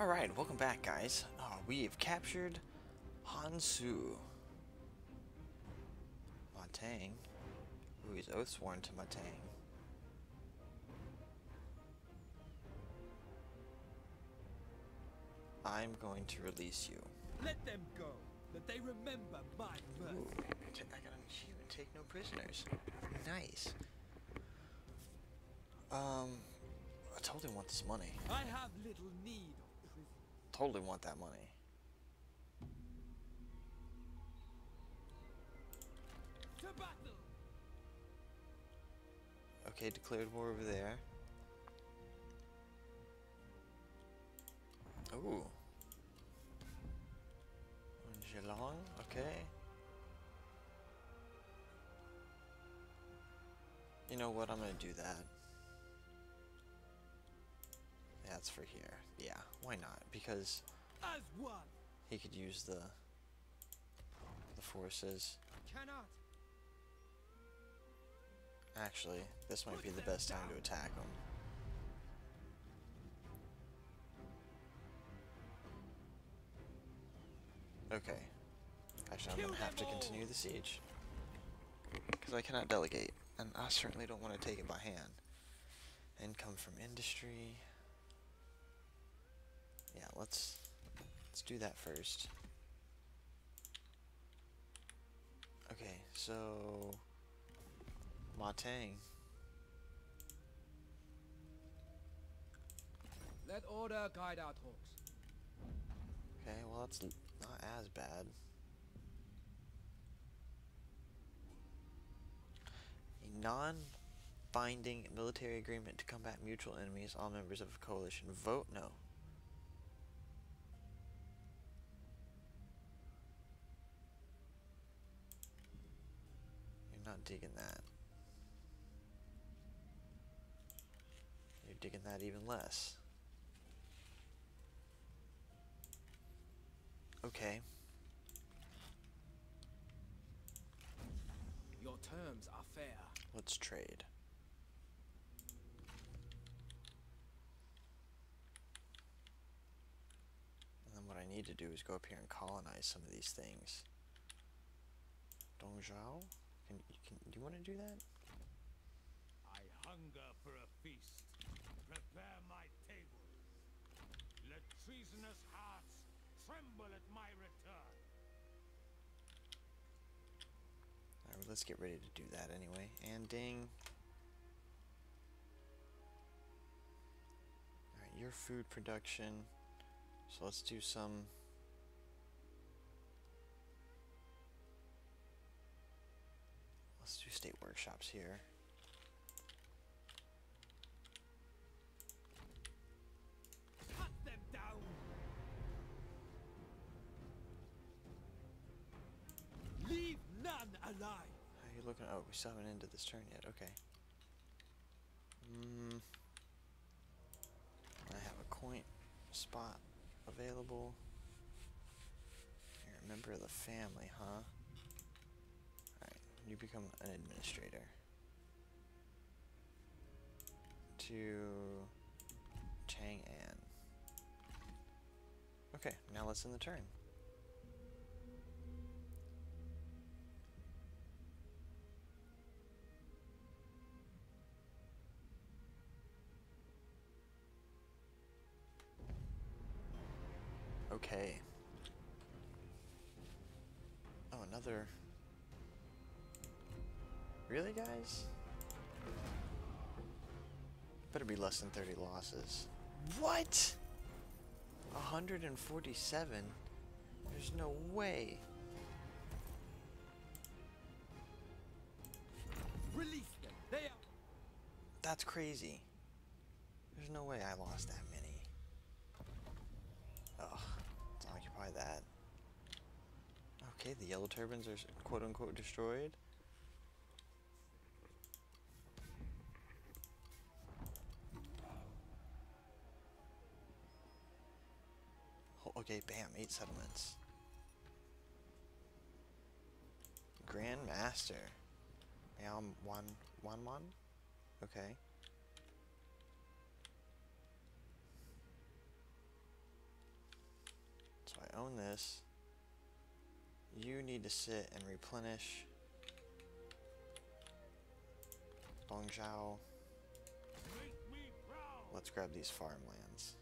Alright, welcome back guys. Oh, we have captured Hansu. Matang. Ooh, he's oath-sworn to Matang. I'm going to release you. Let them go, that they remember my Ooh. I got an achievement. Take no prisoners. Nice. Um, I totally want this money. I have little need. Totally want that money. Okay, declared war over there. Ooh. Geelong, okay. You know what, I'm gonna do that. That's for here. Yeah, why not? Because he could use the the forces. Cannot! Actually, this might be the best time to attack him. Okay. Actually, I'm gonna have to continue the siege. Because I cannot delegate, and I certainly don't want to take it by hand. Income from industry. Yeah, let's let's do that first. Okay, so Matang. Let order guide our talks. Okay, well that's not as bad. A non-binding military agreement to combat mutual enemies, all members of a coalition vote no. You're not digging that. You're digging that even less. Okay. Your terms are fair. Let's trade. And then what I need to do is go up here and colonize some of these things. Dongzhao? Can, can, do you want to do that? I hunger for a feast. Prepare my table. Let treasonous hearts tremble at my return. All right, let's get ready to do that anyway. And ding. Alright, your food production. So let's do some... Let's do state workshops here. Cut them down! Leave none alive! How are you looking? Oh, we still haven't ended this turn yet. Okay. Hmm. I have a coin spot available. You're a member of the family, huh? You become an administrator. To Chang'an. Okay, now let's end the turn. Guys? Better be less than 30 losses. What? 147? There's no way. Release them! They are... That's crazy. There's no way I lost that many. Ugh, let's occupy that. Okay, the yellow turbans are quote unquote destroyed. Settlements. Grand Master. Wanman? Okay. So I own this. You need to sit and replenish. Bongzhao. Make. Let's grab these farmlands.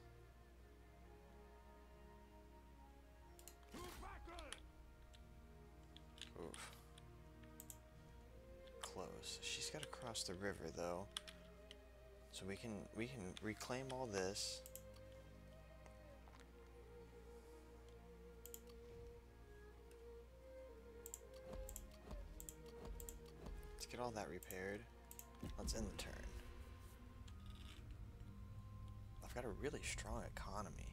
Oof. Close. She's got to cross the river though. So we can we can reclaim all this. Let's get all that repaired. Let's end the turn. I've got a really strong economy.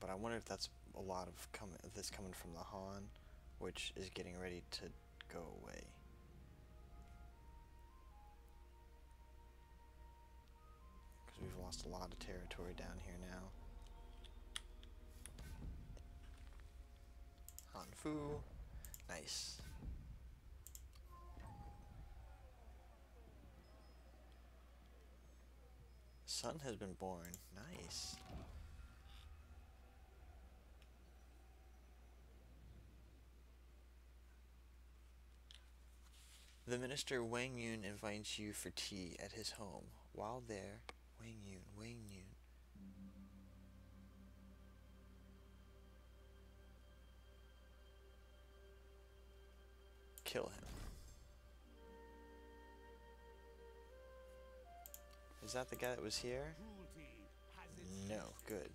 But I wonder if that's a lot of coming this coming from the Han, which is getting ready to go away. Because we've lost a lot of territory down here now. Hanfu. Nice. Son has been born. Nice. The minister Wang Yun invites you for tea at his home. While there, Wang Yun, Wang Yun. Kill him. Is that the guy that was here? No, good.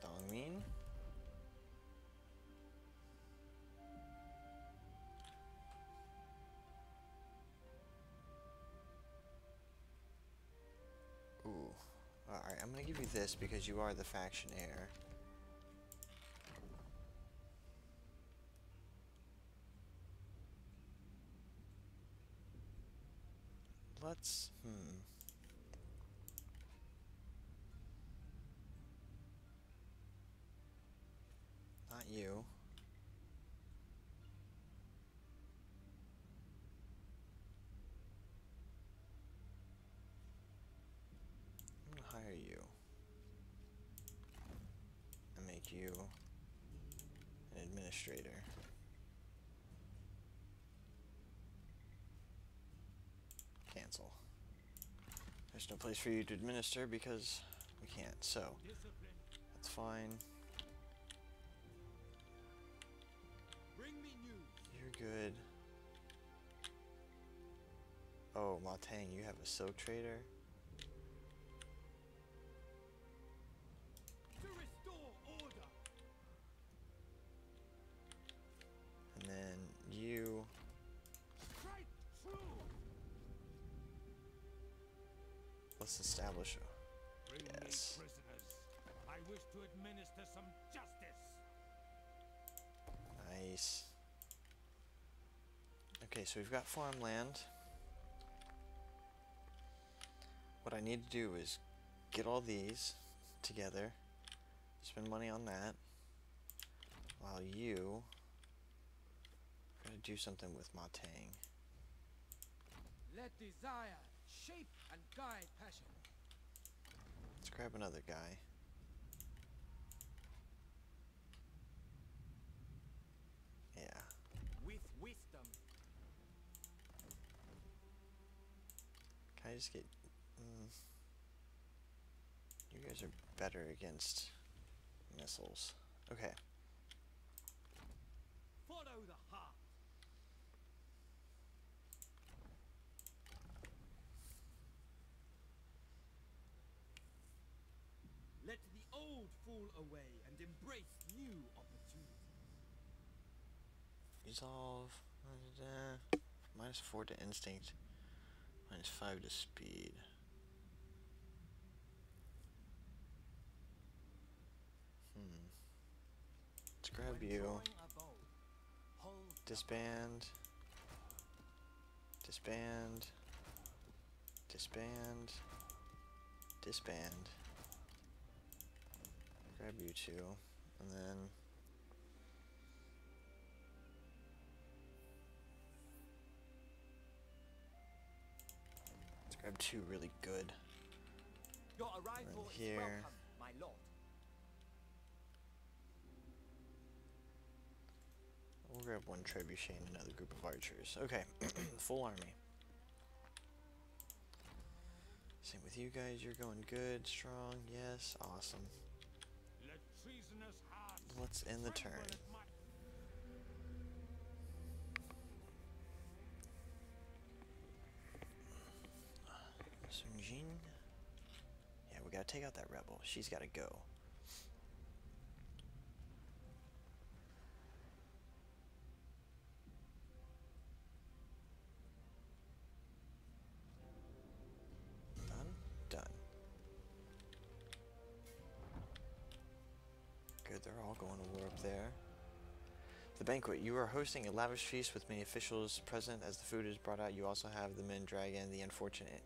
Dongmin? This because you are the faction heir. Let's, hmm. Not you. I'm gonna hire you. And make you administrator. Cancel. There's no place for you to administer because we can't, so that's fine. You're good. Oh, Matang, you have a silk trader? Establish a. Yes. I wish to administer some justice. Nice. Okay, so we've got farmland. What I need to do is get all these together, spend money on that, while you gotta do something with Matang. Let desire shape and guide passion. Let's grab another guy. Yeah. With wisdom. Can I just get? Mm, you guys are better against missiles. Okay. Follow the heart. Let the fall away and embrace new opportunities. Resolve. da-da-da. Minus four to instinct. Minus five to speed. Hmm. Let's grab you. drawing hold the Disband. Disband. Disband. Disband. Grab you two. And then. Let's grab two really good. Your arrival is here. welcome, my lord. We'll grab one trebuchet and another group of archers. Okay, full army. Same with you guys. You're going good, strong. Yes, awesome. Let's end the turn. at my Sun Jin. Yeah, we gotta take out that rebel. She's gotta go. Banquet. You are hosting a lavish feast with many officials present. As the food is brought out, you also have the men dragon, the unfortunate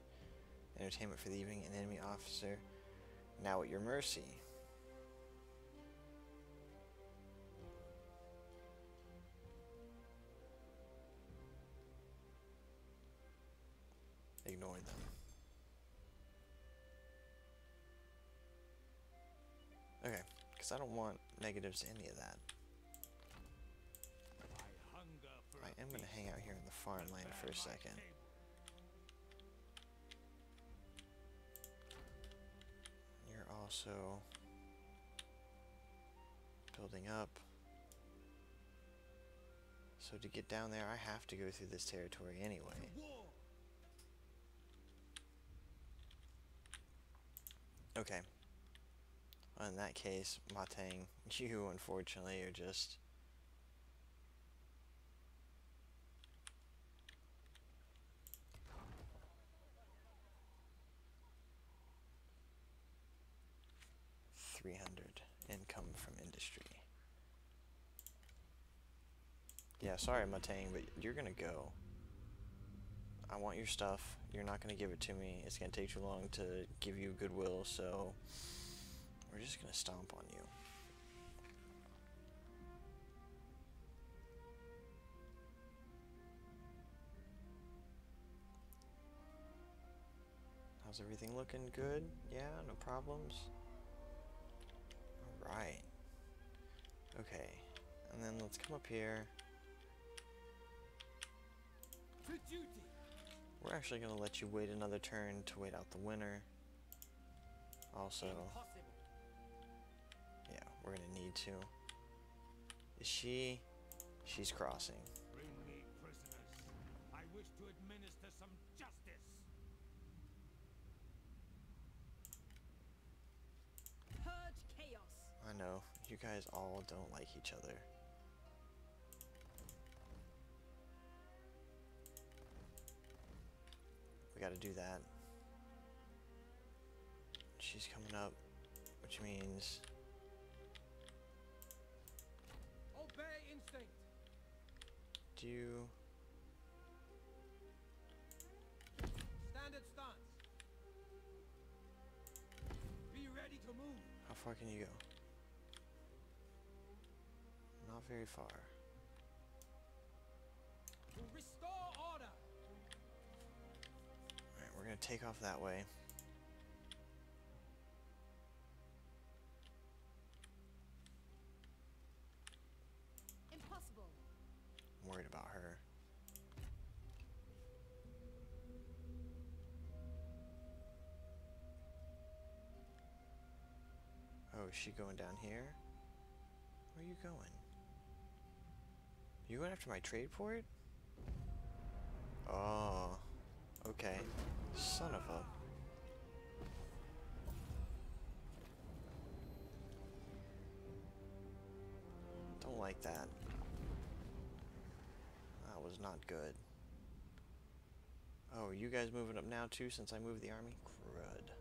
entertainment for the evening, an enemy officer now at your mercy. Ignore them. Okay, because I don't want negatives to any of that. Hunger for I a am going to hang out here in the farmland for a second. You're also building up. So to get down there, I have to go through this territory anyway. Okay. Well, in that case, Matang, you unfortunately are just three hundred income from industry. Yeah, sorry Matang, but you're gonna go. I want your stuff. You're not gonna give it to me. It's gonna take too long to give you goodwill, so we're just gonna stomp on you. How's everything looking? Good? Yeah, no problems? Alright. Okay. And then let's come up here. To duty. We're actually gonna let you wait another turn to wait out the winner. Also, Impossible. yeah, we're gonna need to. Is she? She's crossing. Bring me prisoners. I wish to administer some justice. Purge chaos. I know, you guys all don't like each other. We gotta do that. She's coming up, which means Obey instinct. do you Standard stance. Be ready to move. how far can you go? Not very far. We're gonna take off that way. Impossible. I'm worried about her. Oh, is she going down here? Where are you going? You going after my trade port? Oh, okay. Son of a. Don't like that. That was not good. Oh, you guys moving up now too since I moved the army? Crud.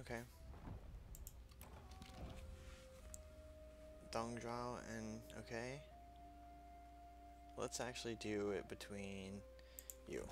Okay. Dongzhao and okay. Let's actually do it between you.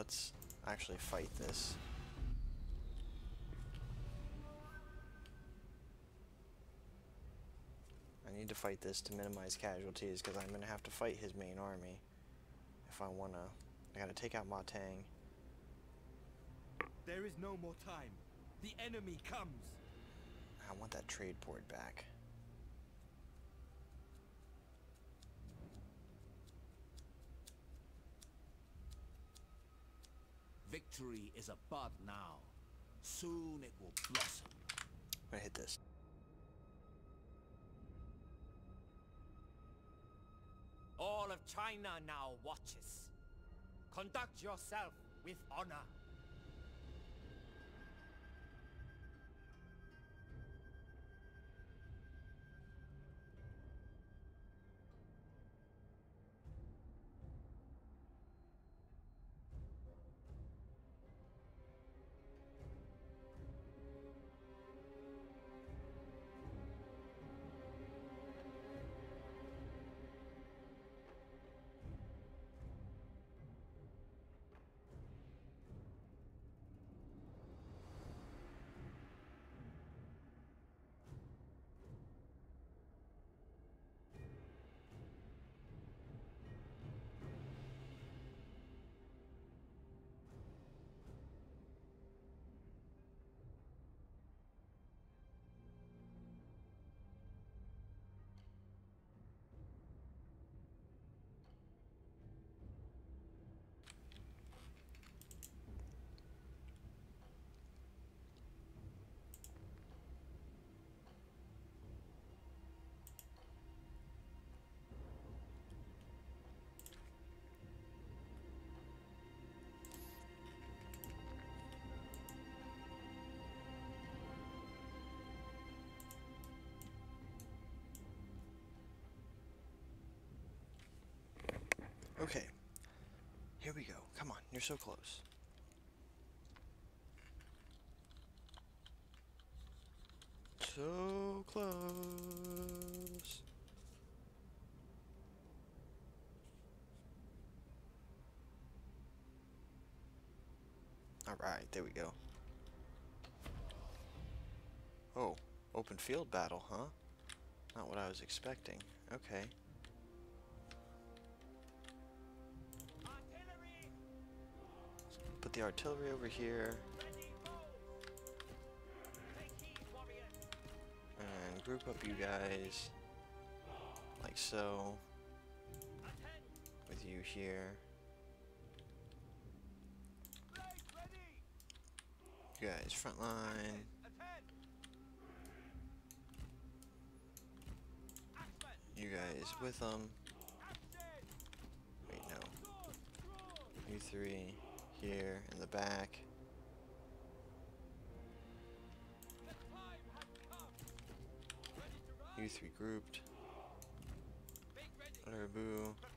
Let's actually fight this. I need to fight this to minimize casualties because I'm going to have to fight his main army if I want to. I got to take out Matang. There is no more time. The enemy comes. I want that trade port back. Victory is a bud now. Soon it will blossom. To hit this. All of China now watches. Conduct yourself with honor. Okay. Here we go. Come on. You're so close. So close. Alright, there we go. Oh, open field battle, huh? Not what I was expecting. Okay. The artillery over here and group up you guys like so with you here. You guys front line. You guys with them. Wait, no. You three here in the back. You three grouped. Make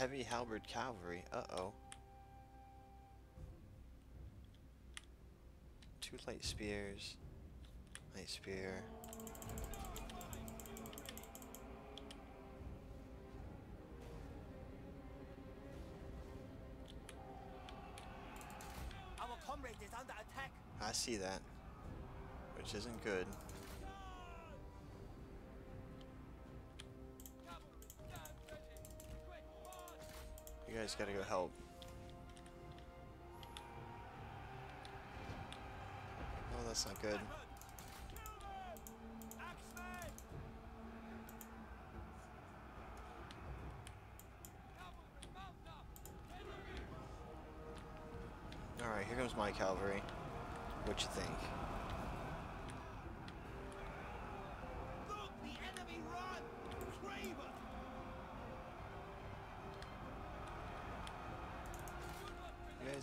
Heavy halberd cavalry. Uh oh. Two light spears. Light spear. Our comrade is under attack. I see that. Which isn't good. just gotta go help. Oh, that's not good. Alright, here comes my cavalry. What you think?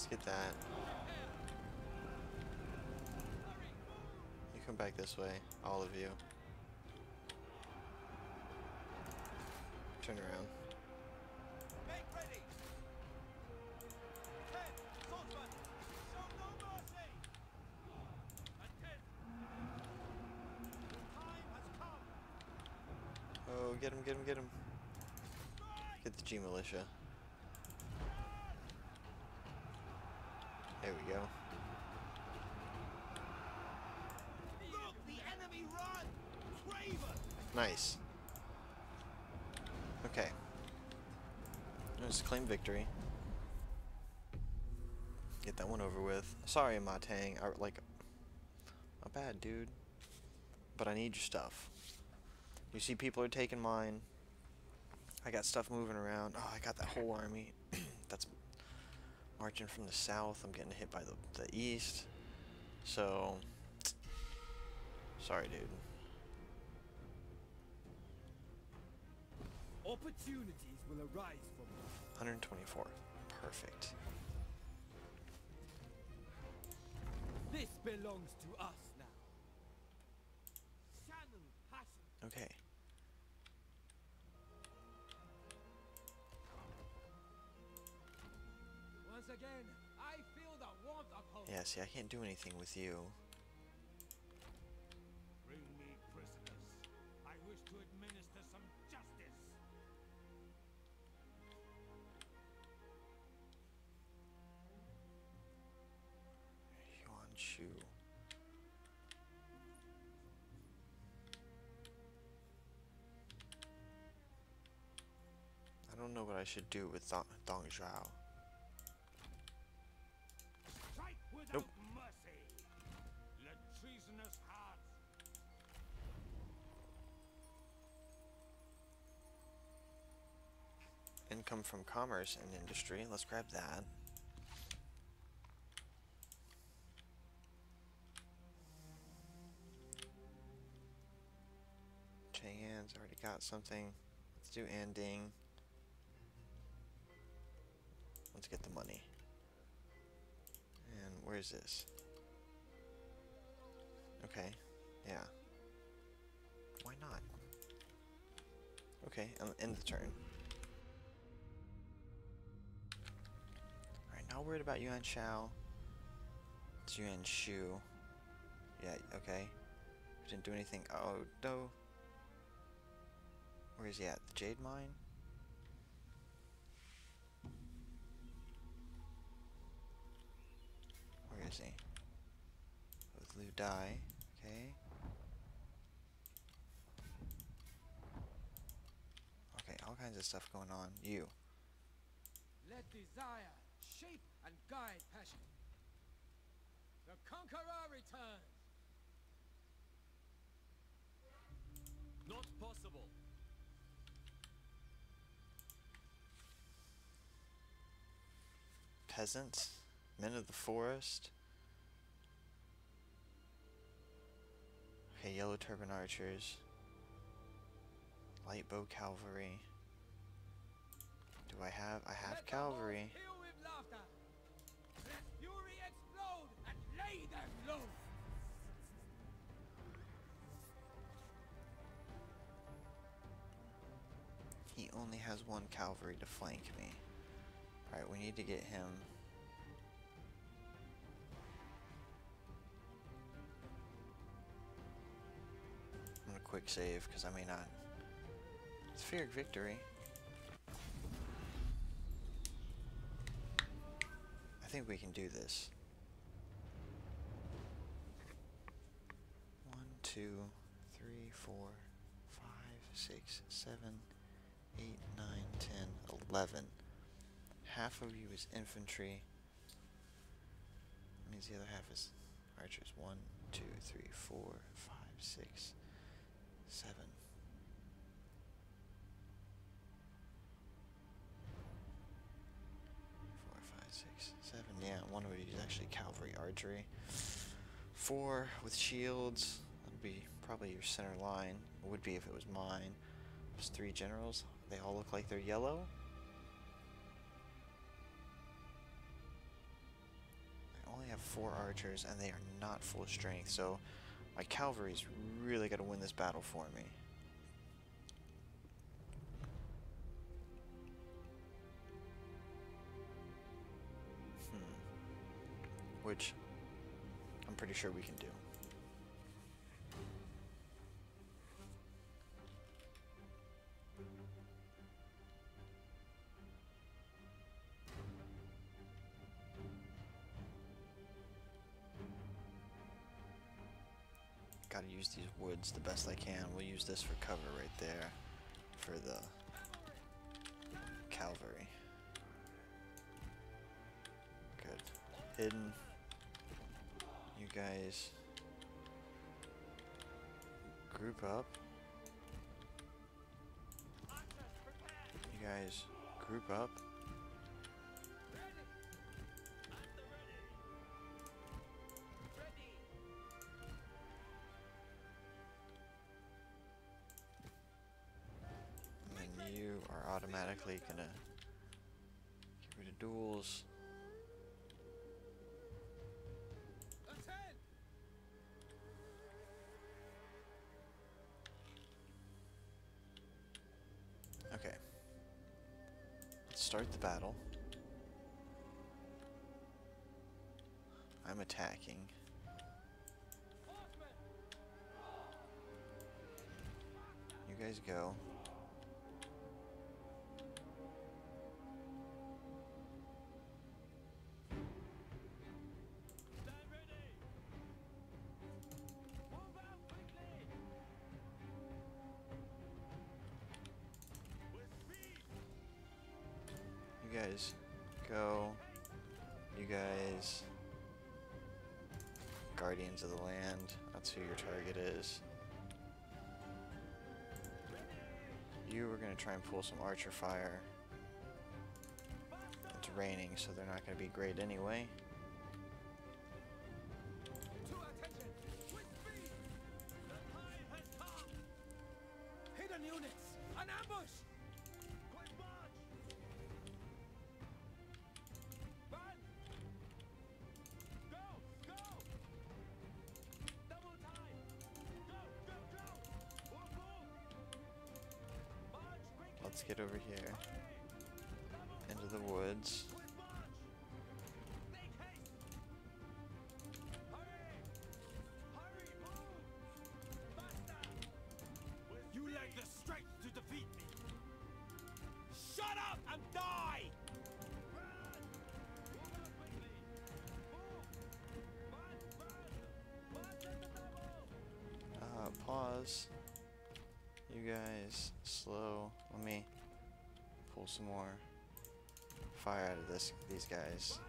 Get that. You come back this way, all of you. Turn around. Oh, get him, get him, get him. Get the G militia. There we go. Look, the enemy run! Craven! Nice. Okay. Let's claim victory. Get that one over with. Sorry, Matang. I like. Not bad, dude. But I need your stuff. You see, people are taking mine. I got stuff moving around. Oh, I got that whole army. That's marching from the south. I'm getting hit by the the east. So. Sorry, dude. Opportunities will arise. 124. Perfect. This belongs to us now. Okay. Once again, I feel the warmth of home. Yeah, see, I can't do anything with you. Don't know what I should do with Dong, Dong Zhao. Nope. mercy. Let treasonous hearts Income from commerce and industry. Let's grab that. Chang'an's already got something. Let's do Anding. Let's get the money. And where's this? Okay, yeah. Why not? Okay, um, end the turn. Alright, not worried about Yuan Shao. It's Yuan Shu. Yeah, okay. Didn't do anything. Oh, no. Where is he at? The Jade Mine? Is he? With Liu Dai. Okay. Okay, all kinds of stuff going on. You. Let desire shape and guide passion. The conqueror returns. Not possible. Peasants? Men of the forest? Okay, yellow turban archers. Light bow cavalry. Do I have? I have cavalry. walls peal with laughter. Let fury explode and lay them low. He only has one cavalry to flank me. Alright, we need to get him. Quick save because I may not. It's feared victory. I think we can do this. One, two, three, four, five, six, seven, eight, nine, ten, eleven. Half of you is infantry. That means the other half is archers. One, two, three, four, five, six, seven. Four, five, six, seven, yeah, one would use actually cavalry archery. Four with shields. That'd be probably your center line. Would be if it was mine. There's three generals. They all look like they're yellow. I only have four archers and they are not full strength, so my cavalry's really got to win this battle for me. Hmm. Which I'm pretty sure we can do. Use these woods the best I can. We'll use this for cover right there for the cavalry. Good. Hidden. You guys group up. You guys group up. Automatically gonna get rid of duels. Okay. Let's start the battle. I'm attacking. You guys go. Of the Land. That's who your target is. You are going to try and pull some archer fire. It's raining, so they're not going to be great anyway. You guys, slow. Let me pull some more fire out of this these guys.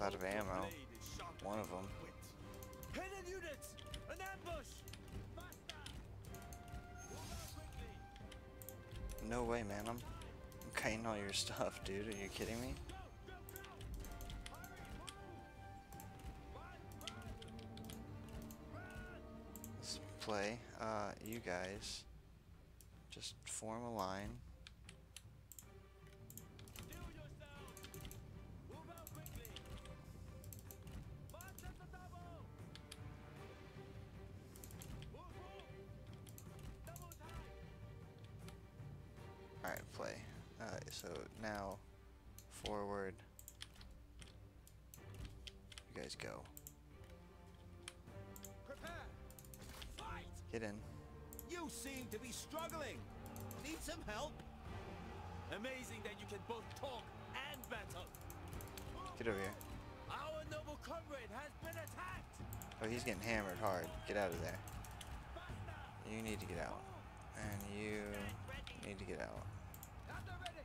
Almost out of ammo. One of them. Hidden units! An ambush! No way, man. I'm, cutting all your stuff, dude. Are you kidding me? Let's play. Uh, you guys just form a line. Get in. You seem to be struggling. Need some help? Amazing that you can both talk and battle. Get over here. Our noble comrade has been attacked. Oh, he's getting hammered hard. Get out of there. You need to get out. And you need to get out. At the ready.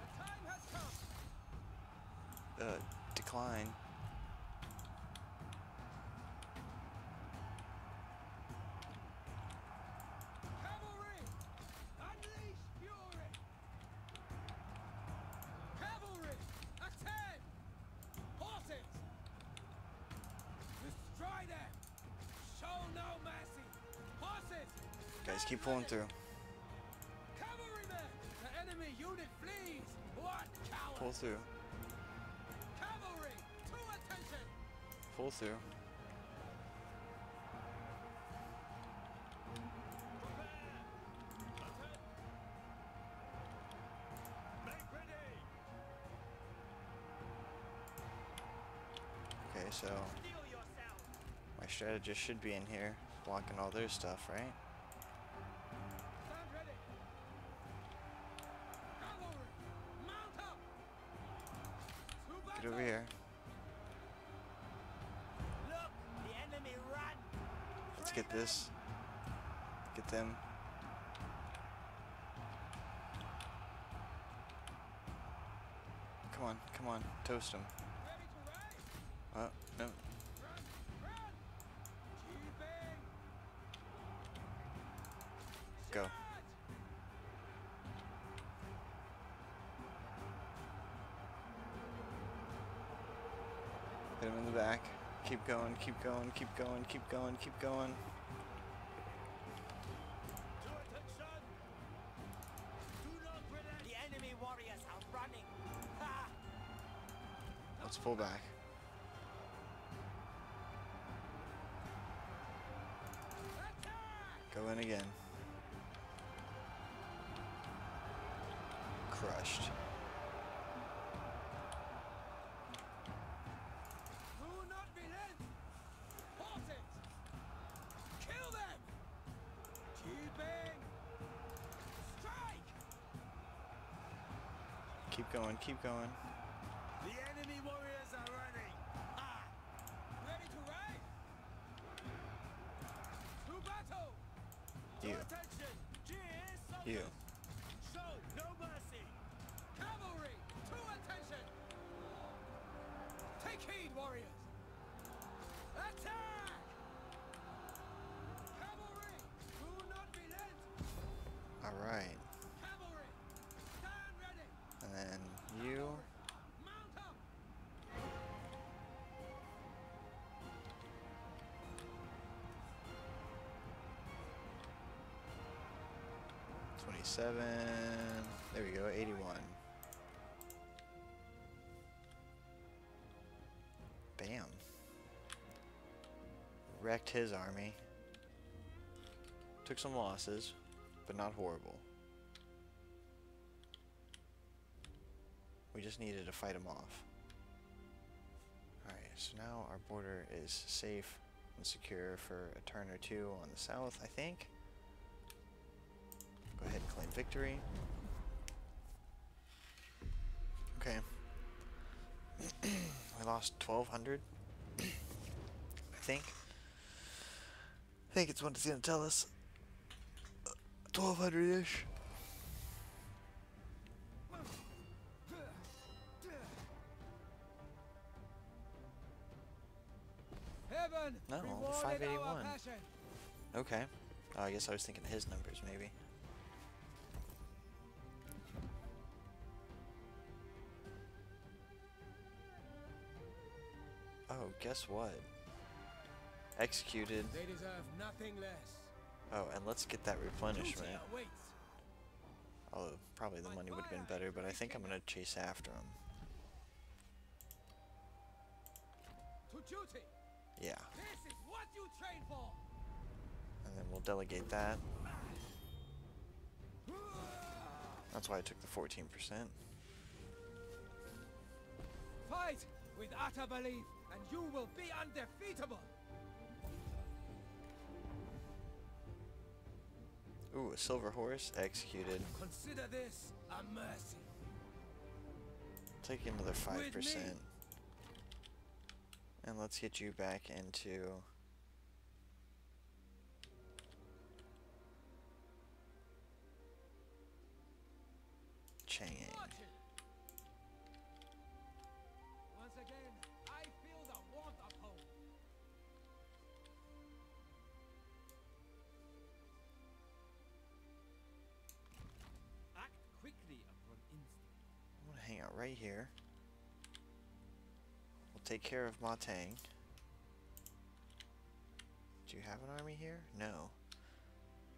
The time has come. Uh, decline. Cavalry, unleash fury. Cavalry, attend. Horses, destroy them. Show no mercy. Horses, Guys, keep pulling through. cavalrymen. The enemy unit flees. What cowards? Pull through. Cavalry, to attention. Pull through. Okay, so my strategist should be in here blocking all their stuff, right? On, come on, toast to. Oh, uh, no. Run. Keeping. Go. Hit him in the back. Keep going, keep going, keep going, keep going, keep going. Let's pull back. Go in again. Crushed. Keep going, keep going. 27. There we go, 81. Bam. Wrecked his army. Took some losses, but not horrible. We just needed to fight him off. Alright, so now our border is safe and secure for a turn or two on the south, I think. Victory. Okay. we lost 1,200. I think. I think it's what it's gonna tell us. 1,200 ish. Heaven, No, only rewarded our 581. Okay. Oh, I guess I was thinking his numbers, maybe. Guess what? Executed. They deserve nothing less. Oh, and let's get that replenishment. Although, probably the money would have been better, but I think I'm gonna chase after him. Yeah. This is what you train for. And then we'll delegate that. That's why I took the 14%. Fight with utter belief, and you will be undefeatable! Ooh, a silver horse executed. Consider this a mercy. Take another 5%. And let's get you back into take care of Ma Teng. Do you have an army here? No.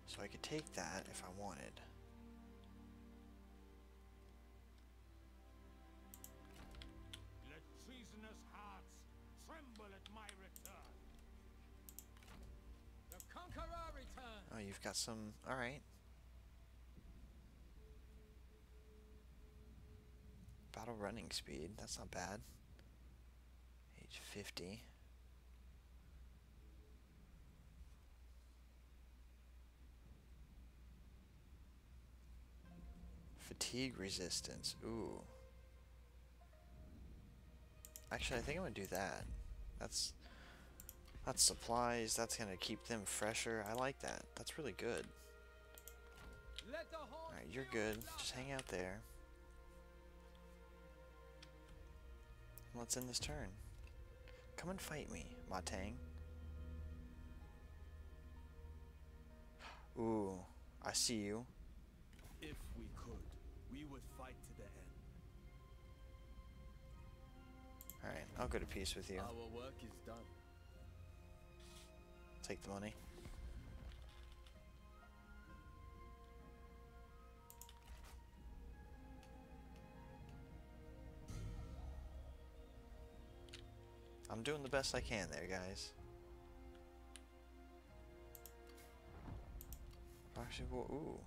So I could take that if I wanted. Let treasonous hearts tremble at my return. The conqueror returns. Oh, you've got some. Alright. Battle running speed. That's not bad. Age 50. Fatigue resistance. Ooh. Actually, I think I'm gonna do that. That's that's supplies. That's gonna keep them fresher. I like that. That's really good. Let the horse Alright, you're good. Just hang out there. Let's end this turn. Come and fight me, Ma Teng. Ooh, I see you. If we could, we would fight to the end. Alright, I'll go to peace with you. Our work is done. Take the money. I'm doing the best I can there, guys. Actually, ooh.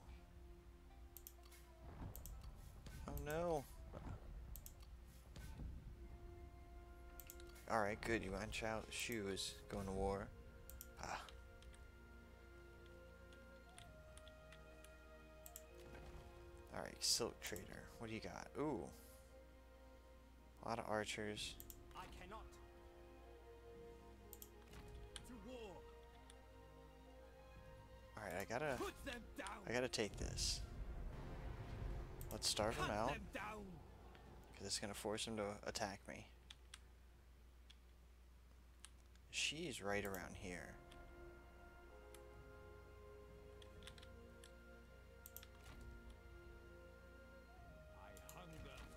Oh no. Alright, good. Yuan Chao Shu is going to war. Ah. Alright, Silk Trader. What do you got? Ooh. A lot of archers. Alright, I gotta. I gotta take this. Let's starve him out, because it's gonna force him to attack me. She's right around here.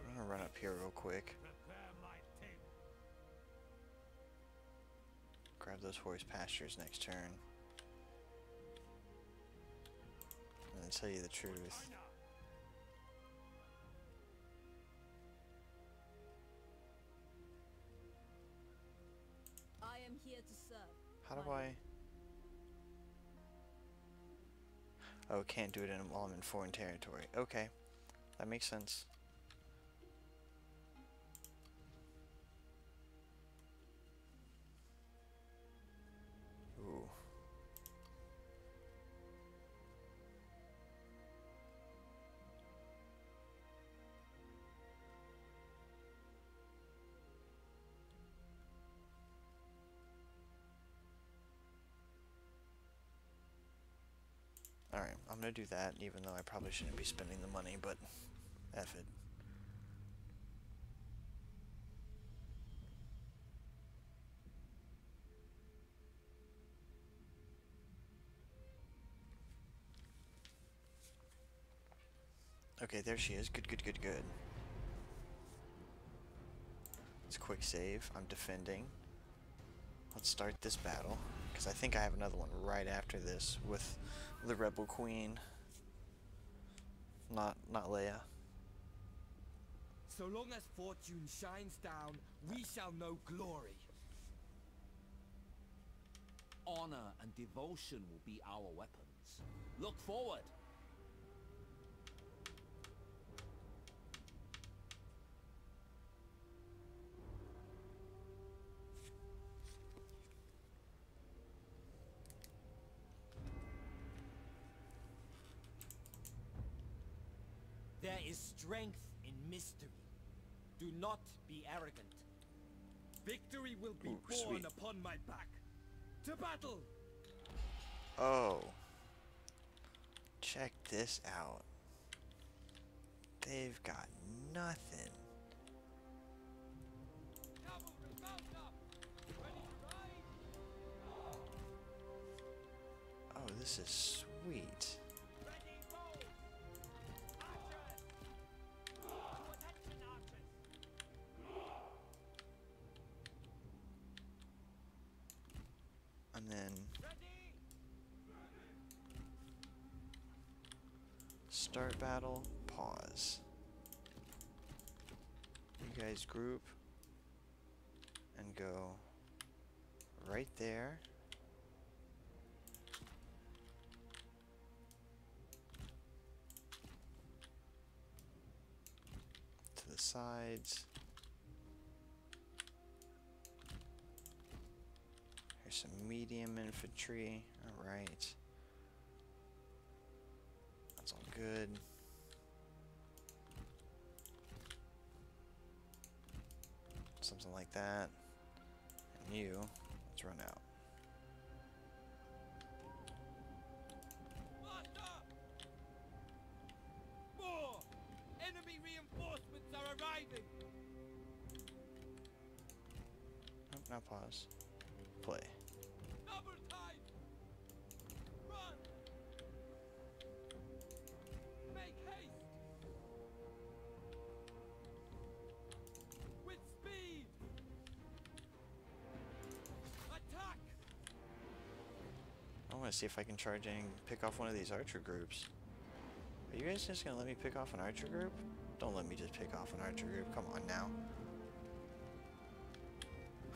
I'm gonna run up here real quick. Grab those horse pastures next turn. And tell you the truth. I am here to serve. How do I? Oh, can't do it in, while I'm in foreign territory. Okay, that makes sense. Gonna do that, even though I probably shouldn't be spending the money, but F it. Okay, there she is. Good, good, good, good. It's quick save. I'm defending. Let's start this battle. Because I think I have another one right after this with the Rebel Queen. Not not Leia. So long as fortune shines down, we shall know glory. Honor and devotion will be our weapons. Look forward. There is strength in mystery. Do not be arrogant. Victory will be Ooh, born sweet. upon my back. To battle! Oh. Check this out. They've got nothing. Cavalry, mount up! Ready to ride? Oh, this is sweet. Start battle, pause. You guys group and go right there. To the sides. Here's some medium infantry. Alright. Good. Something like that. And you, let's run out. Master! More! Enemy reinforcements are arriving! Nope, now pause. Play. Want to see if I can charge and pick off one of these archer groups. Are you guys just gonna let me pick off an archer group? Don't let me just pick off an archer group. Come on now.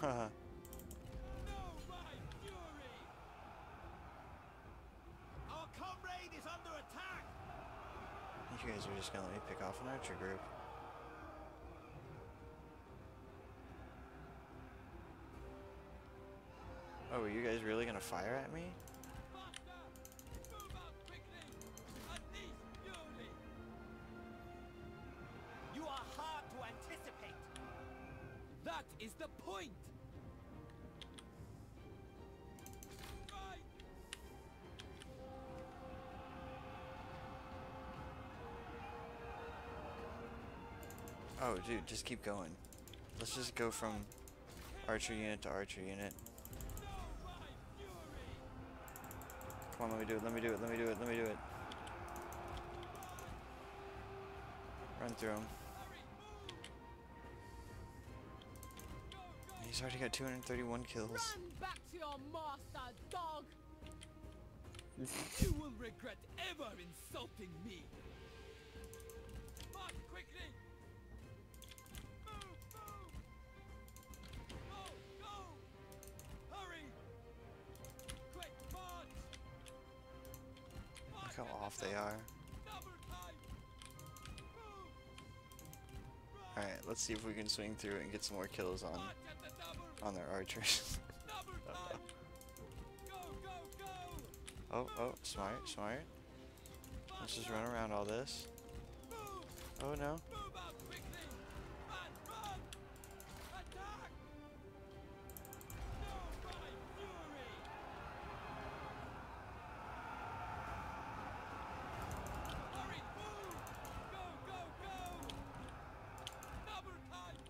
Haha. You guys are just gonna let me pick off an archer group. Oh, are you guys really gonna fire at me? Point! Oh, dude, just keep going. Let's just go from archer unit to archer unit. Come on, let me do it, let me do it, let me do it, let me do it. Run through him. He's already got 231 kills. Run back to your master, dog! You will regret ever insulting me! March quickly! Move, move! Go, go! Hurry! Quick, march! Look how off they are. Double time! Move! Run! Alright, let's see if we can swing through and get some more kills on on their archers. Oh, oh, smart, smart. Let's just run around all this. Oh no.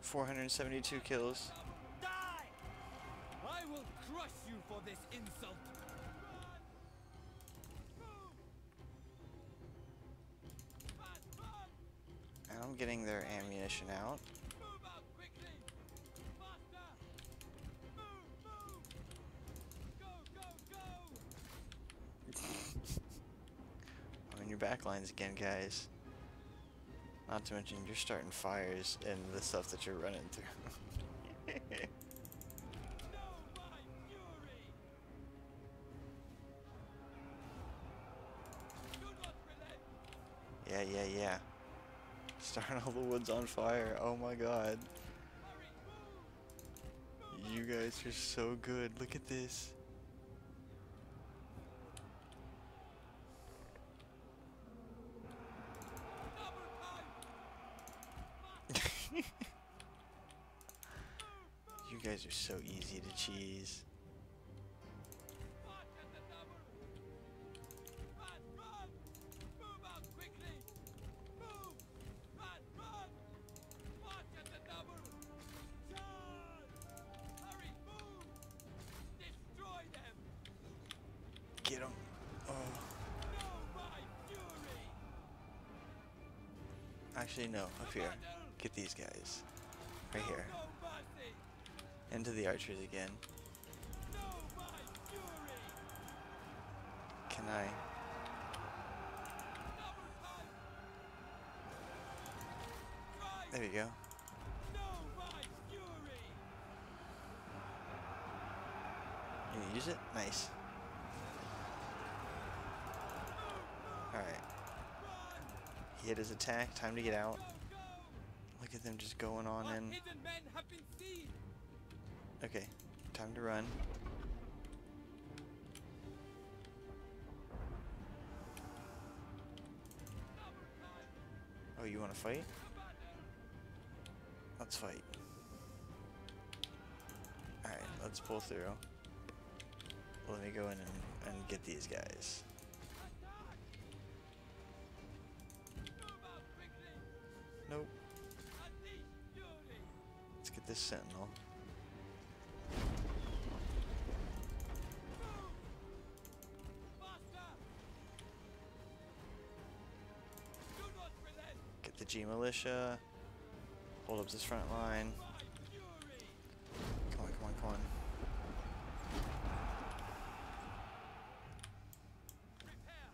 Four hundred and seventy-two out quickly! Run, run! Again, guys. Not to mention, you're starting fires in the stuff that you're running through. Yeah, yeah, yeah. Starting all the woods on fire. Oh my god. You guys are so good. Look at this. Again. Can I? There we go. Fury! You use it? Nice. Alright. He hit his attack. Time to get out. Look at them just going on in. Okay. Time to run. Oh, you want to fight? Let's fight. Alright, let's pull through. Let me go in and, and get these guys. Nope. Let's get this sentinel. Ji militia. Hold up this front line. My fury! Come on, come on, come on. Prepare!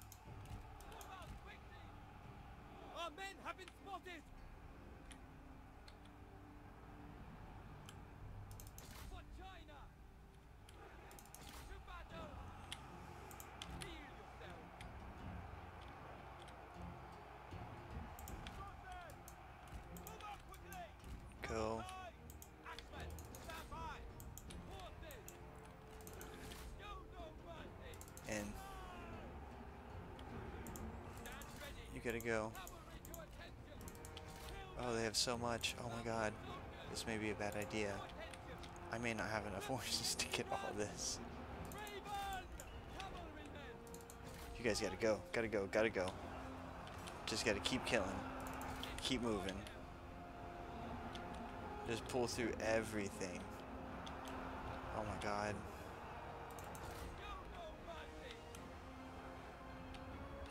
Move out quickly! Our men have been spotted! For China! To battle! Heal yourself! Move out quickly! Go. Axemen, stand by! Horses! Show no mercy! And Stand ready! you gotta go. Oh, they have so much. Oh my god. This may be a bad idea. I may not have enough horses to get all this. You guys gotta go. Gotta go. Gotta go. Just gotta keep killing. Keep moving. Just pull through everything. Oh my god.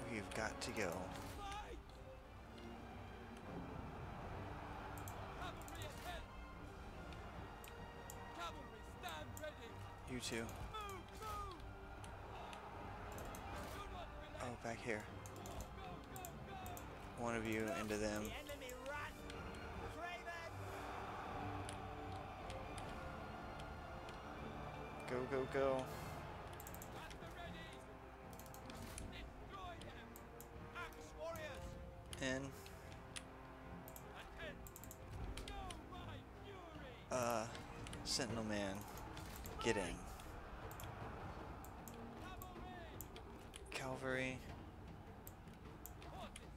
We've got to go. Relent! Oh, back here. One of you into them. Go, go, go. In. Uh, Sentinel Man. Get in. Cavalry! Cavalry.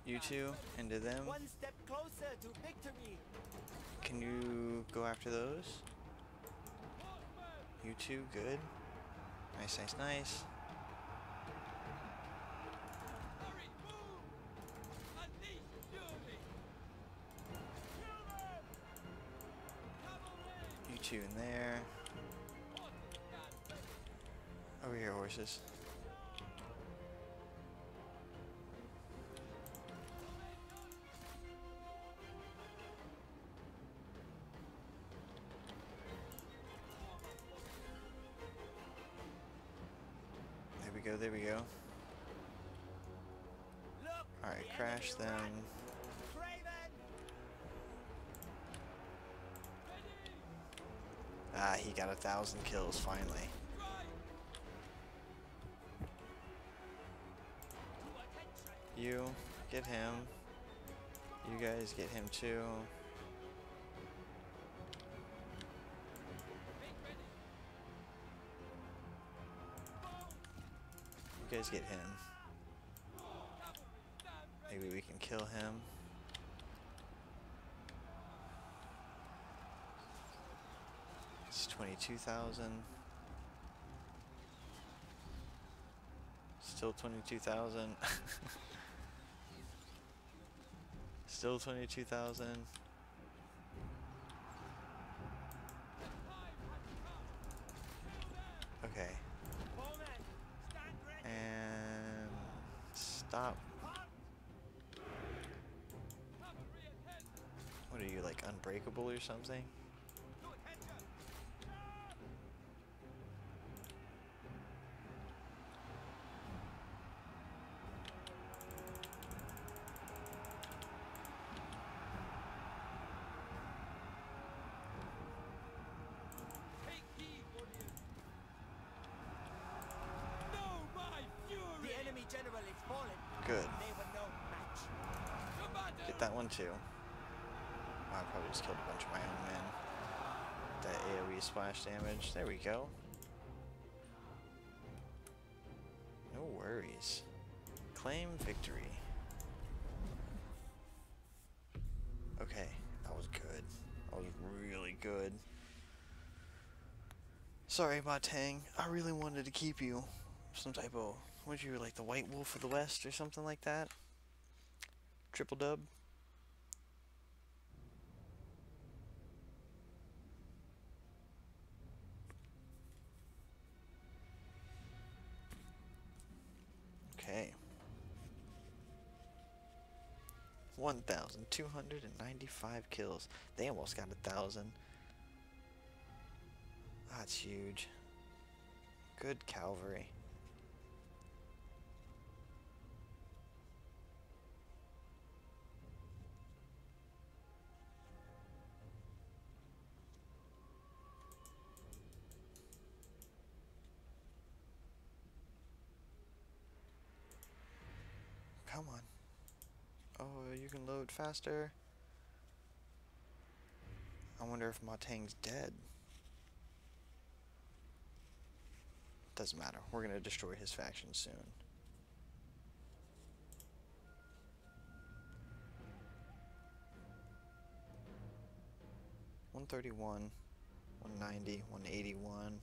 You two into them. One step closer to victory! Can you go after those? You two, good. Nice, nice, nice. Hurry! Move! Unleash fury! Kill them! Cavalry! You two in there. Horses stand ready! Over here, horses. Them. Ah, he got a thousand kills finally. You, get him. You guys get him too. You guys get him kill him. It's 22,000. Still 22,000. Still 22,000. Is fallen. Good. They were no match. Get that one too. Just killed a bunch of my own men. That AoE splash damage. There we go. No worries. Claim victory. Okay, that was good. That was really good. Sorry, Batang. I really wanted to keep you. Some type of what you like the White Wolf of the West or something like that. Triple dub. 1,295 kills. They almost got a thousand. That's huge. Good cavalry. Faster. I wonder if Ma Teng's dead. Doesn't matter. We're gonna destroy his faction soon. One thirty one, one ninety, one eighty one.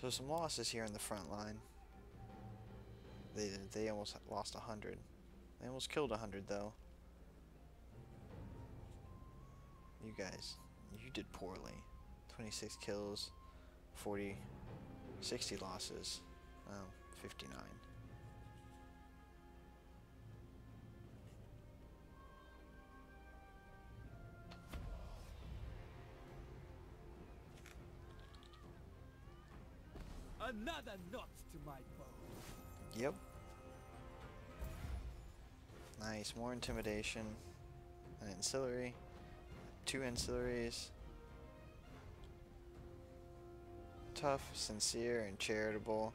So some losses here in the front line. They they almost lost hundred. They almost killed a hundred though. You guys, you did poorly. 26 kills, 40, 60 losses. Oh, 59. Another knot to my bow. Yep. Nice, more intimidation. An ancillary. Two ancillaries. Tough, sincere, and charitable.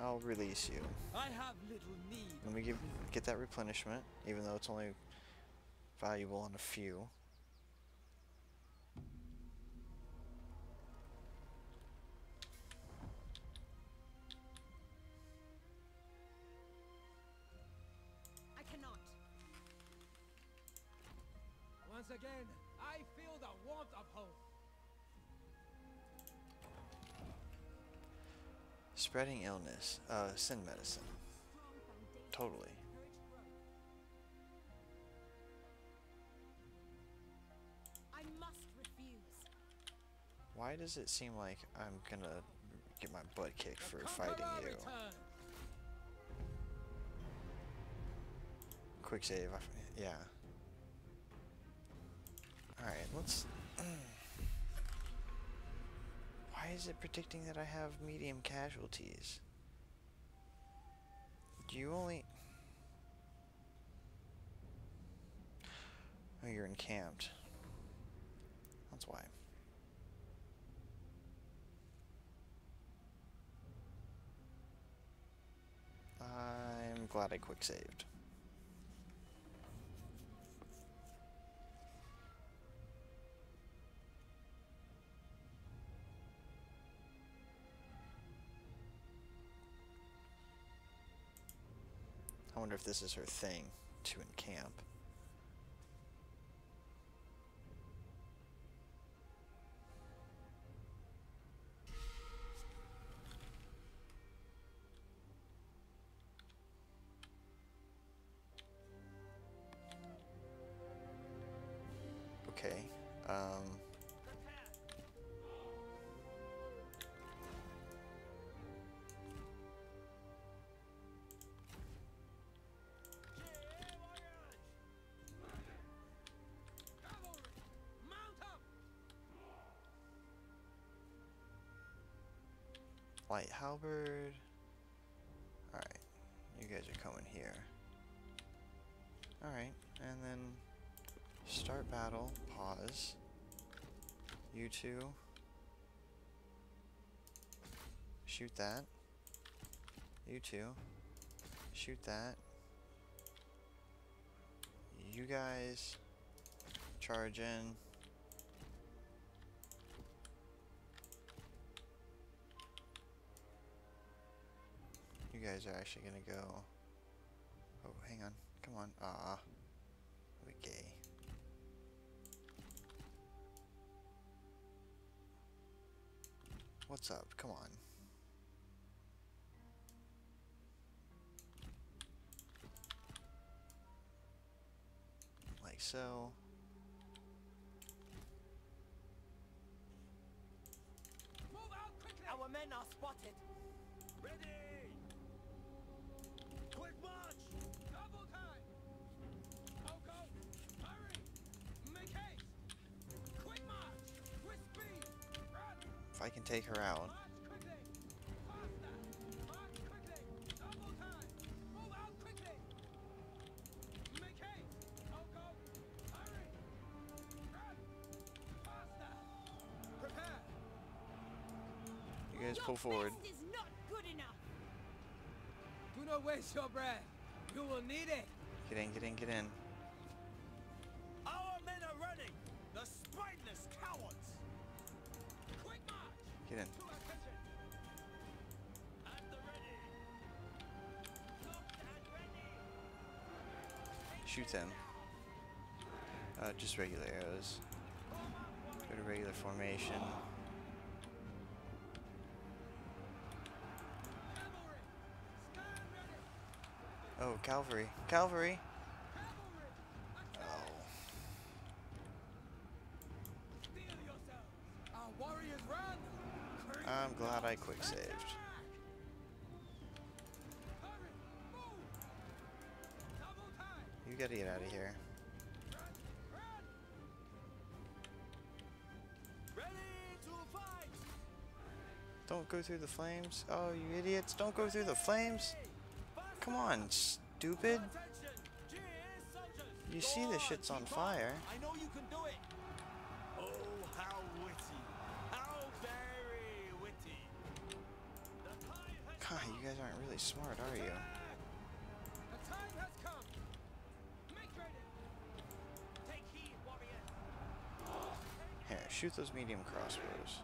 I'll release you. I have little need. Let me give get that replenishment, even though it's only valuable on a few. Once again, I feel the warmth of home. Spreading illness. Uh, send medicine. Totally. I must refuse. Why does it seem like I'm gonna get my butt kicked for fighting you? returns. Quick save. Yeah. Alright, let's. Why is it predicting that I have medium casualties? Do you only. Oh, you're encamped. That's why. I'm glad I quick saved. Wonder if this is her thing to encamp. Light halberd. Alright, you guys are coming here. Alright, and then start battle, pause. You two. Shoot that. You two. Shoot that. You guys charge in. Guys are actually gonna go. Oh, hang on. Come on. Ah. We gay. What's up? Come on. Like so. I can take her out. March quickly! Faster! March quickly! Double time! Move out quickly! Make haste! Go! Hurry! Run! Faster! Prepare! You guys pull forward. best is not good enough. Do not waste your breath. You will need it. Get in, get in, get in. Them. Uh, just regular arrows. Go to regular formation. Cavalry! Stand ready! Oh, cavalry. Cavalry! Oh. Steel yourselves! Our warriors run! Creep I'm glad I quick saved. Through the flames. Oh, you idiots. Don't go through the flames. Come on, stupid. Attention. Cheers, soldiers. You see the shit's on fire. I know you can do it. Oh, how witty. How very witty. The time has God, you guys aren't really smart, are you? The time has come! Make ready! Take heed, warrior. Here, shoot those medium crossbows.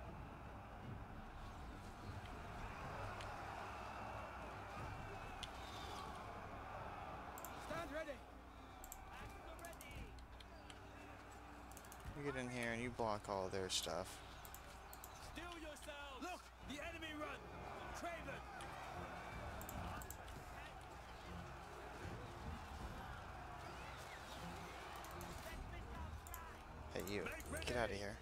Stand ready! At the ready. You get in here and you block stuff. Still yourselves. Look, the enemy run. Craven. Hey, you. Get out of here.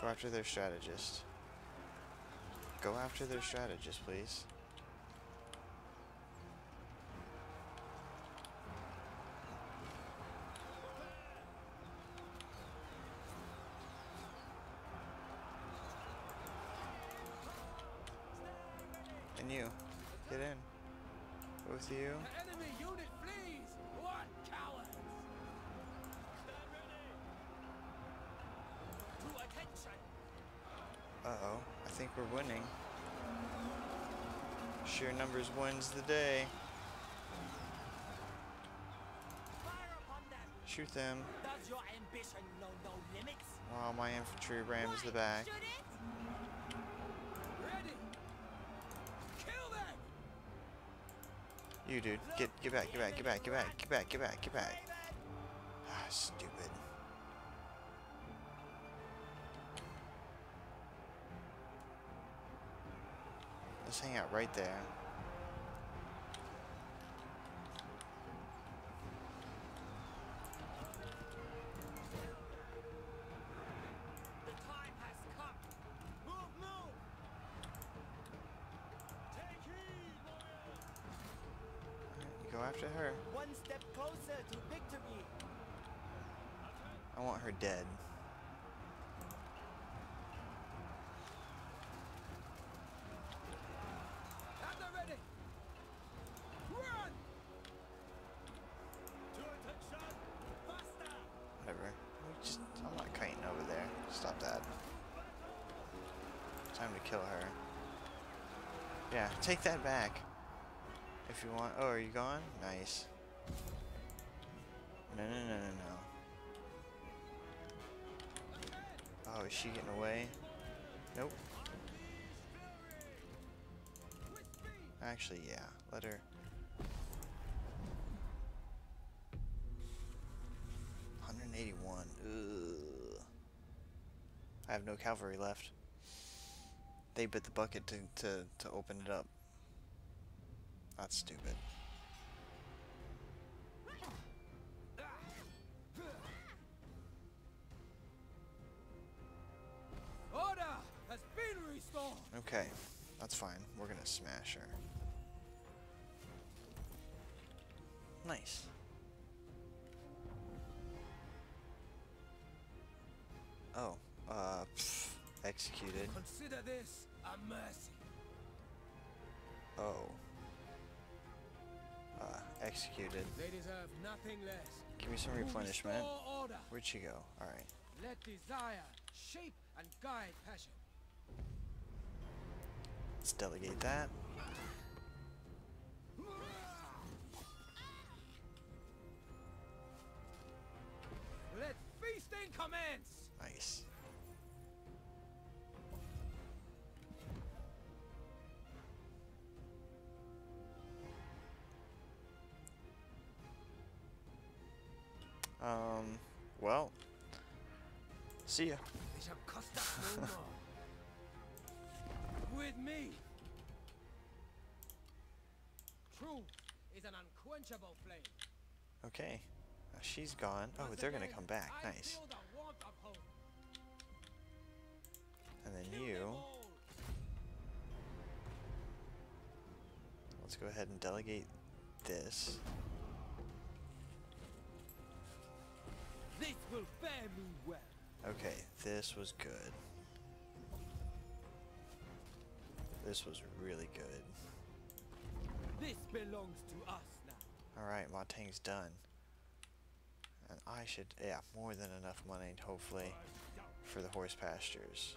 Go after their strategist. Go after their strategist, please. Numbers wins the day. Fire upon them. Shoot them Does your ambition know no limits? while my infantry rams the back. Ready! Kill them! You dude, get get back, get back, get back, get back, get back, get back, get back. Ah, stupid. Let's hang out right there. Stop that. Time to kill her. Yeah, take that back. If you want. Oh, are you gone? Nice. No, no, no, no, no. Oh, is she getting away? Nope. Actually, yeah. Let her. I have no cavalry left. They bit the bucket to to to open it up. That's stupid. Order has been restored. Okay, that's fine. We're gonna smash her. Nice. Oh, uh, pff, executed. Consider this a mercy. Oh. Uh, executed. They deserve nothing less. Give me some replenishment. order. Where'd she go? Alright. Let desire shape and guide passion. Let's delegate that. Let feasting commence. Nice. Um, well, see ya. They shall cost us no more. With me. Truth is an unquenchable flame. Okay. Uh, she's gone. Oh, they're gonna come back. Nice. feel the warmth of hope. And then you. Let's go ahead and delegate this. This will fare me well. Okay, this was good. This was really good. This belongs to us now. Alright, Montaign's done. And I should, yeah, more than enough money, hopefully, for the horse pastures.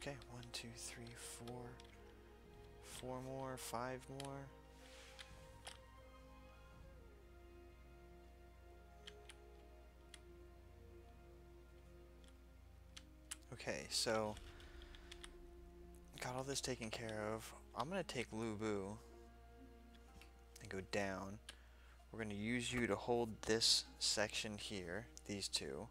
Okay, one, two, three, four. Four more, five more. Okay, so got all this taken care of. I'm gonna take Lu Bu and go down. We're gonna use you to hold this section here, these two.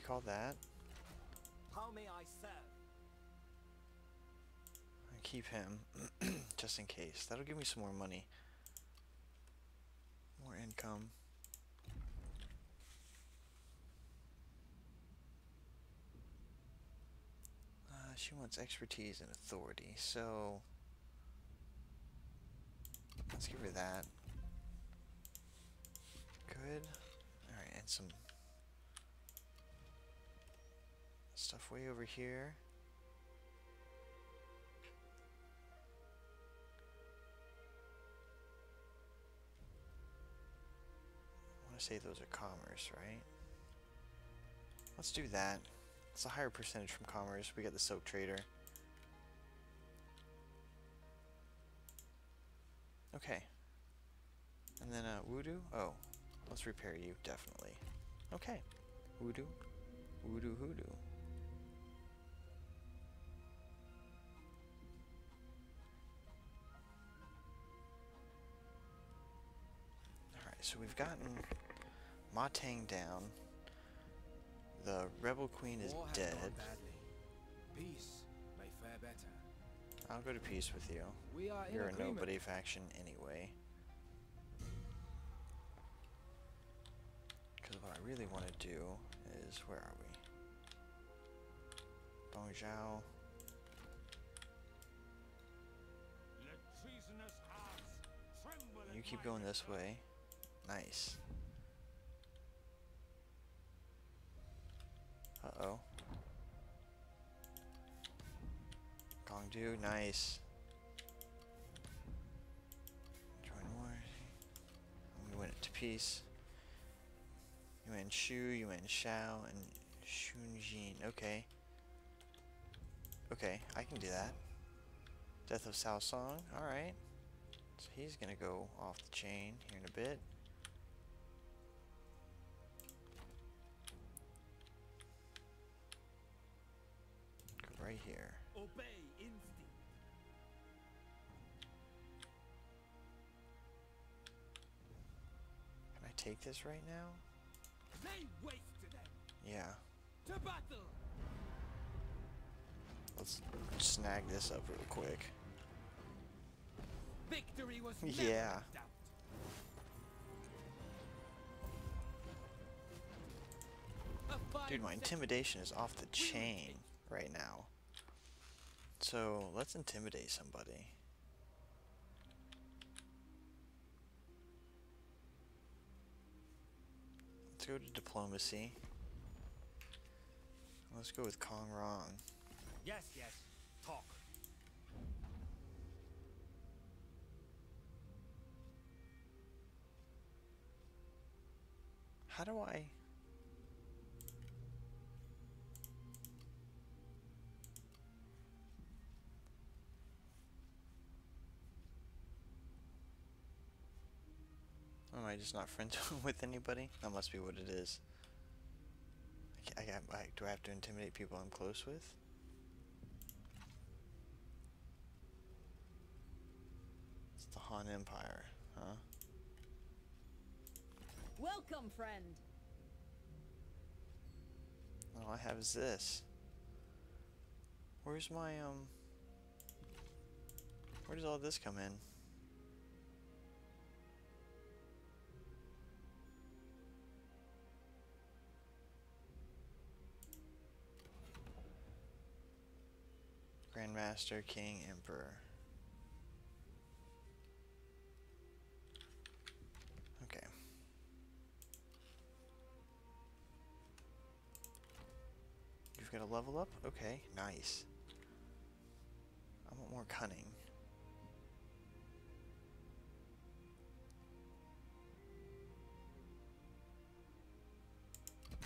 Recall that How may I serve? and keep him just in case. That'll give me some more money. More income. Uh, she wants expertise and authority, so let's give her that. Good. Alright, and some stuff way over here. I want to say those are commerce, right? Let's do that. It's a higher percentage from commerce. We got the silk trader. Okay. And then uh, voodoo. Oh, let's repair you definitely. Okay. Voodoo. Voodoo hoodoo. So we've gotten Ma Teng down. The rebel queen is dead. Peace may fare better. I'll go to peace with you. We are You're a agreement. nobody faction anyway. Because what I really want to do is, where are we? Bongjiao. Let treasonous hearts tremble You keep going this return. way. Nice. Uh-oh. Gongdu, nice. Join war. We went to peace. Yuan Shu, Yuan Shao, and Sun Jian. Okay. Okay, I can do that. Death of Cao Song, alright. So he's gonna go off the chain here in a bit. Right here. Obey instinct. Can I take this right now? Lay waste to them. Yeah. To battle. Let's snag this up real quick. Victory was Yeah. in doubt. A fine Dude, my intimidation is off the chain right now. So, let's intimidate somebody. Let's go to diplomacy. Let's go with Kong Rong. Yes, yes. Talk. How do I... Am I just not friends with anybody? That must be what it is. I, I, I, do I have to intimidate people I'm close with? It's the Han Empire, huh? Welcome, friend. All I have is this. Where's my, um... Where does all this come in? Grandmaster, King, Emperor. Okay. You've got a level up? Okay, nice. I want more cunning.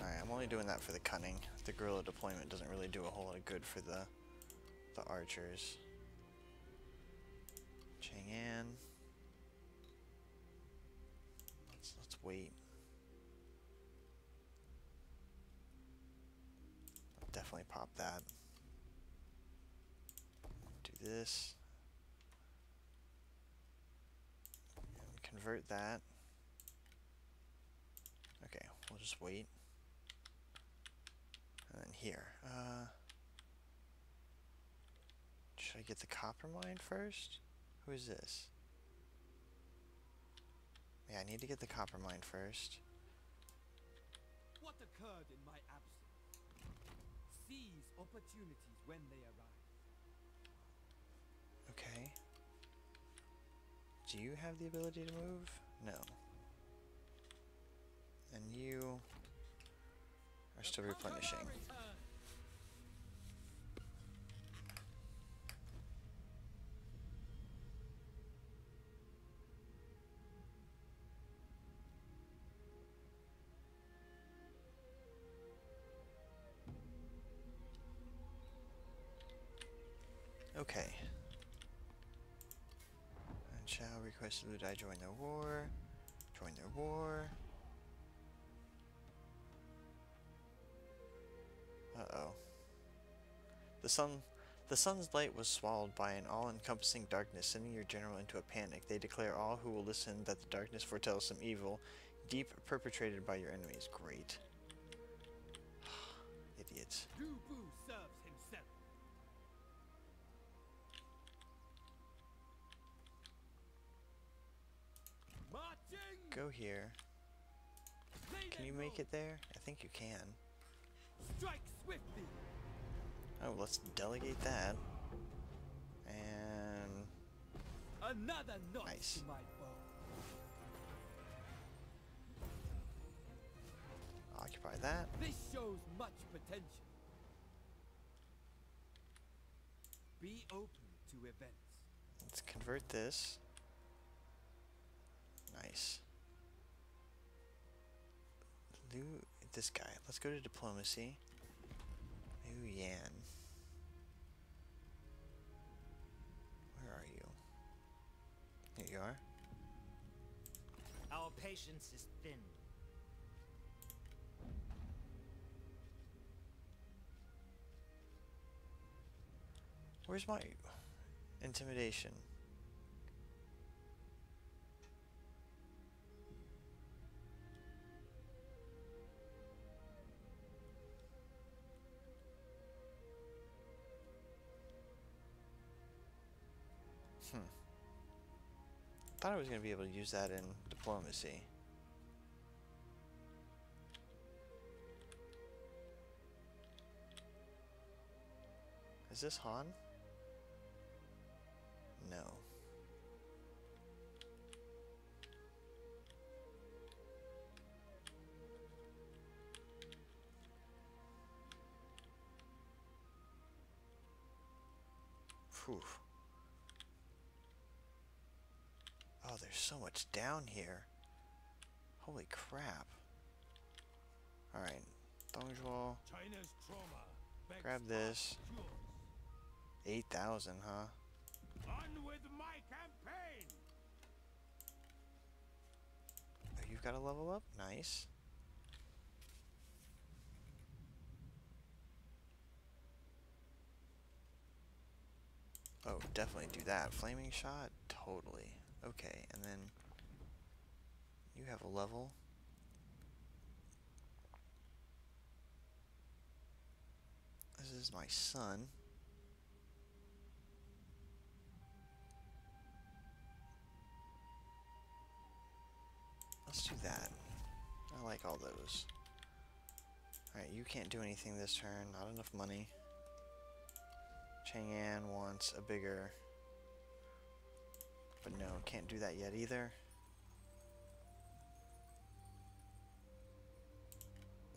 Alright, I'm only doing that for the cunning. The guerrilla deployment doesn't really do a whole lot of good for the the archers. Chang'an. Let's let's wait. I'll definitely pop that. Do this. And convert that. Okay, we'll just wait. And then here. Uh should I get the copper mine first? Who is this? Yeah, I need to get the copper mine first. What occurred in my absence? Seize opportunities when they arise. Okay. Do you have the ability to move? No. And you are still replenishing. Ludai join their war. Join their war. Uh-oh. The sun the sun's light was swallowed by an all-encompassing darkness, sending your general into a panic. They declare all who will listen that the darkness foretells some evil, deep perpetrated by your enemies. Great. right. Go here. Can you make it there? I think you can. Strike swiftly! Oh, let's delegate that. And Another notch Nice. my bow. occupy that. This shows much potential. Be open to events. Let's convert this. Nice. Liu, this guy. Let's go to diplomacy. Liu Yan. Where are you? Here you are. Our patience is thin. Where's my intimidation? Hmm. Thought I was going to be able to use that in diplomacy. Is this Han? No. Phew. Oh, there's so much down here. Holy crap. Alright. Dong Zhuo, Grab this. 8,000, huh? On with my campaign! Oh, you've got a level up? Nice. Oh, definitely do that. Flaming shot? Totally. Okay, and then you have a level. This is my son. Let's do that. I like all those. Alright, you can't do anything this turn. Not enough money. Chang'an wants a bigger... But no, can't do that yet either.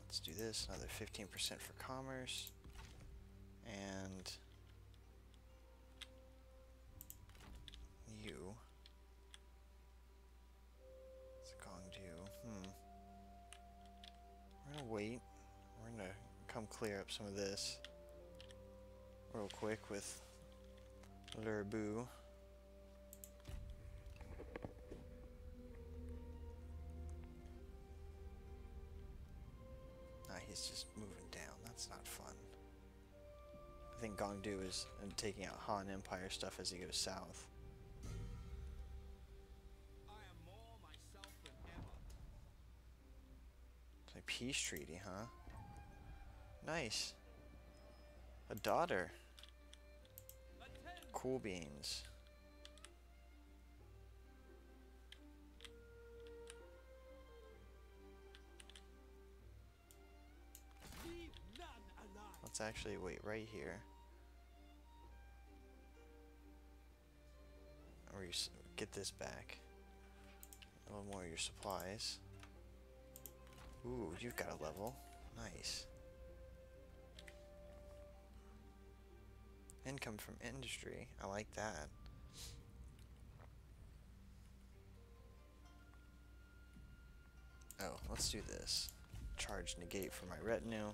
Let's do this. Another 15% for commerce. And... You. It's Gongju. Hmm. We're gonna wait. We're gonna come clear up some of this real quick with Lu Bu. I think Gongdu is taking out Han Empire stuff as he goes south. I am more myself than ever. It's a peace treaty, huh? Nice. A daughter. Cool beans. Let's actually wait right here. Or you get this back. A little more of your supplies. Ooh, you've got a level. Nice. Income from industry. I like that. Oh, let's do this. Charge negate for my retinue.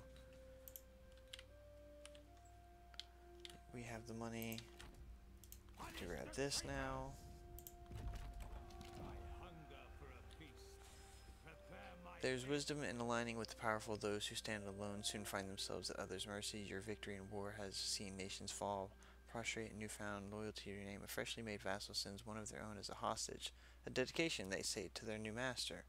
We have the money to grab this now. There's wisdom in aligning with the powerful. Those who stand alone soon find themselves at others' mercy. Your victory in war has seen nations fall, prostrate in newfound loyalty to your name. A freshly made vassal sends one of their own as a hostage. A dedication, they say, to their new master.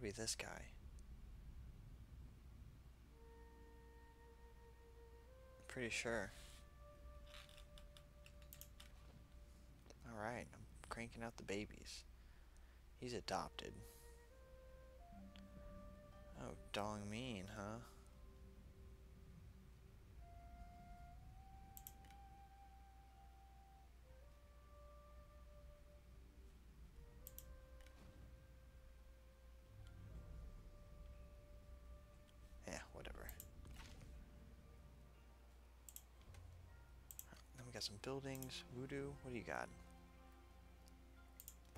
Gotta be this guy. Pretty sure. Alright, I'm cranking out the babies. He's adopted. Oh, Dong Min, huh? Got some buildings. Voodoo, what do you got?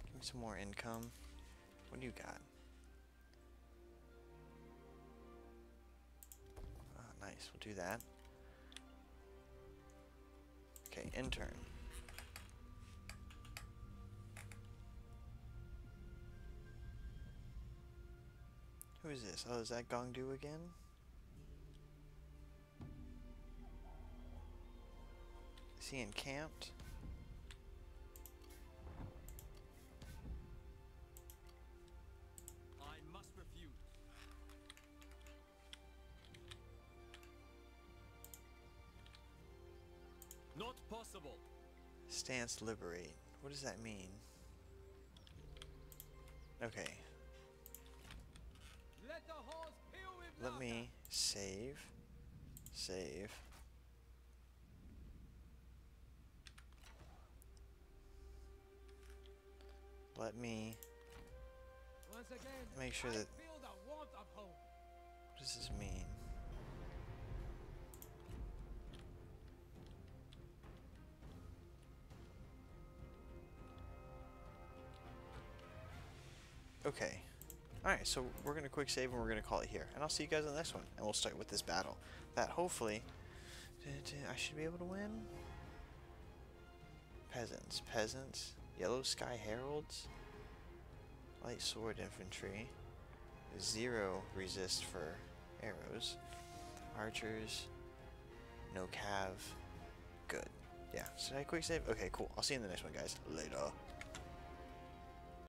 Give me some more income. What do you got? Ah, nice. We'll do that. Okay, intern. Who is this? Oh, is that Gongdu again? He encamped? I must refuse. Not possible. Stance liberate. What does that mean? Okay, Let the horse peel with let me save. Save. Let me again, make sure that. What does this mean? Okay. Alright, so we're going to quick save and we're going to call it here. And I'll see you guys in the next one. And we'll start with this battle. That hopefully I should be able to win. Peasants. Peasants. Yellow Sky Heralds. Light Sword Infantry. Zero resist for arrows. Archers. No cav. Good. Yeah. So I quick save? Okay, cool. I'll see you in the next one, guys. Later.